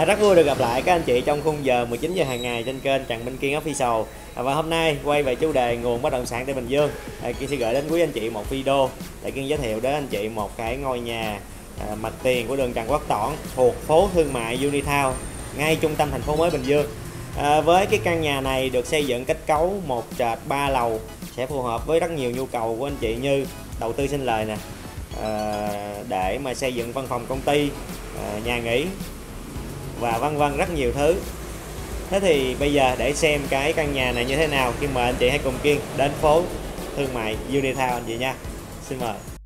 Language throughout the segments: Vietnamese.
À, rất vui được gặp lại các anh chị trong khung giờ 19 giờ hàng ngày trên kênh Trần Minh Kiên Official. À, và hôm nay quay về chủ đề nguồn bất động sản tại Bình Dương. À, Kiên sẽ gửi đến quý anh chị một video để Kiên giới thiệu đến anh chị một cái ngôi nhà à, mặt tiền của đường Trần Quốc Toản thuộc phố thương mại Unitown ngay trung tâm thành phố mới Bình Dương. À, với cái căn nhà này được xây dựng kết cấu một trệt ba lầu sẽ phù hợp với rất nhiều nhu cầu của anh chị như đầu tư sinh lời nè à, để mà xây dựng văn phòng công ty à, nhà nghỉ và vân vân rất nhiều thứ. Thế thì bây giờ để xem cái căn nhà này như thế nào khi mời anh chị hãy cùng kiên đến phố thương mại Unitown anh chị nha. Xin mời.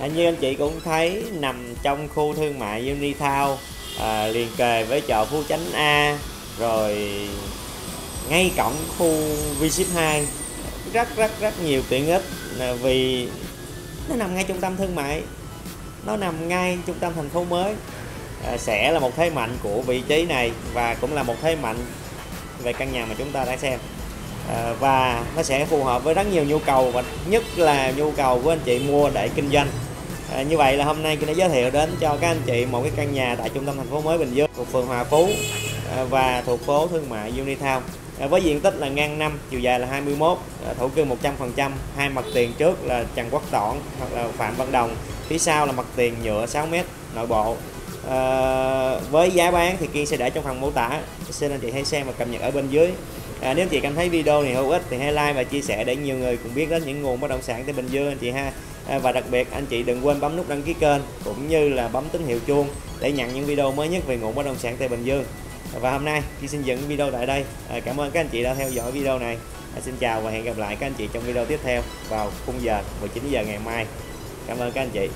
À, như anh chị cũng thấy nằm trong khu thương mại Unitown à, liền kề với chợ Phú Chánh A rồi ngay cổng khu V-Ship 2 rất rất rất nhiều tiện ích à, vì nó nằm ngay trung tâm thương mại. Nó nằm ngay trung tâm thành phố mới. À, sẽ là một thế mạnh của vị trí này và cũng là một thế mạnh về căn nhà mà chúng ta đã xem. À, và nó sẽ phù hợp với rất nhiều nhu cầu và nhất là nhu cầu của anh chị mua để kinh doanh. À, như vậy là hôm nay tôi đã giới thiệu đến cho các anh chị một cái căn nhà tại trung tâm thành phố mới Bình Dương thuộc phường Hòa Phú à, và thuộc phố thương mại Unitown à, với diện tích là ngang năm chiều dài là 21 à, thổ cư 100% hai mặt tiền trước là Trần Quốc Toản hoặc là Phạm Văn Đồng phía sau là mặt tiền nhựa 6m nội bộ. À, với giá bán thì Kiên sẽ để trong phần mô tả xin anh chị hãy xem và cập nhật ở bên dưới. À, nếu anh chị cảm thấy video này hữu ích thì hãy like và chia sẻ để nhiều người cùng biết đến những nguồn bất động sản tại Bình Dương anh chị ha. À, và đặc biệt, anh chị đừng quên bấm nút đăng ký kênh cũng như là bấm tín hiệu chuông để nhận những video mới nhất về nguồn bất động sản tại Bình Dương. Và hôm nay khi xin dừng video tại đây. À, cảm ơn các anh chị đã theo dõi video này. À, xin chào và hẹn gặp lại các anh chị trong video tiếp theo vào khung giờ 19 giờ ngày mai. Cảm ơn các anh chị.